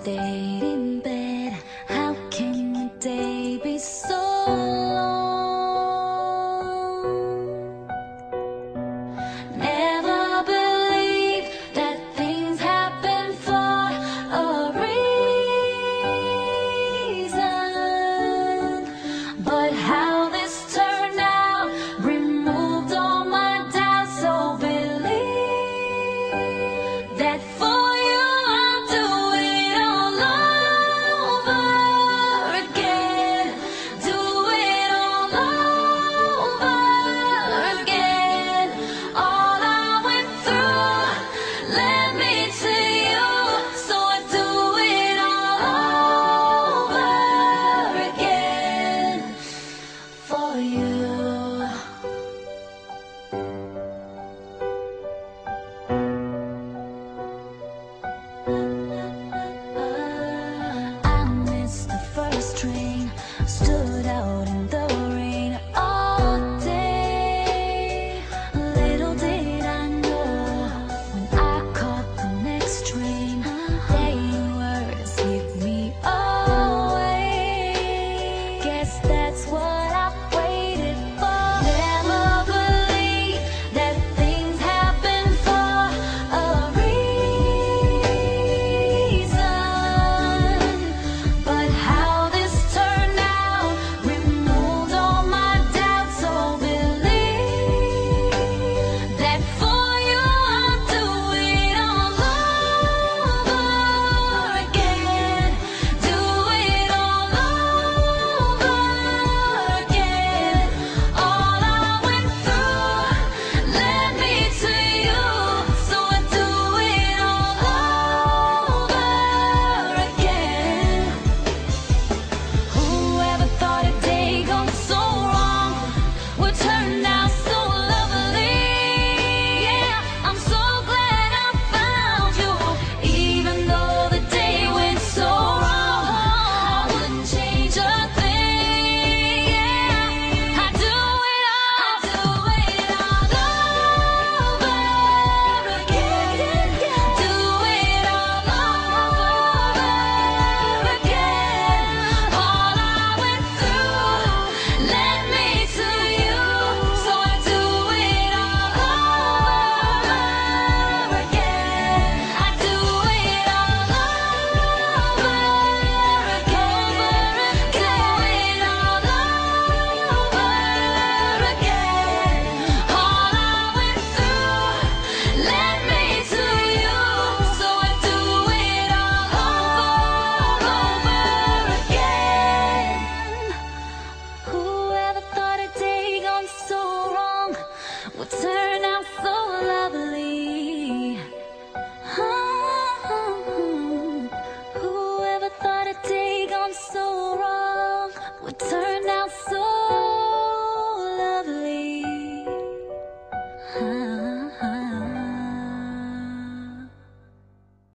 stay for you.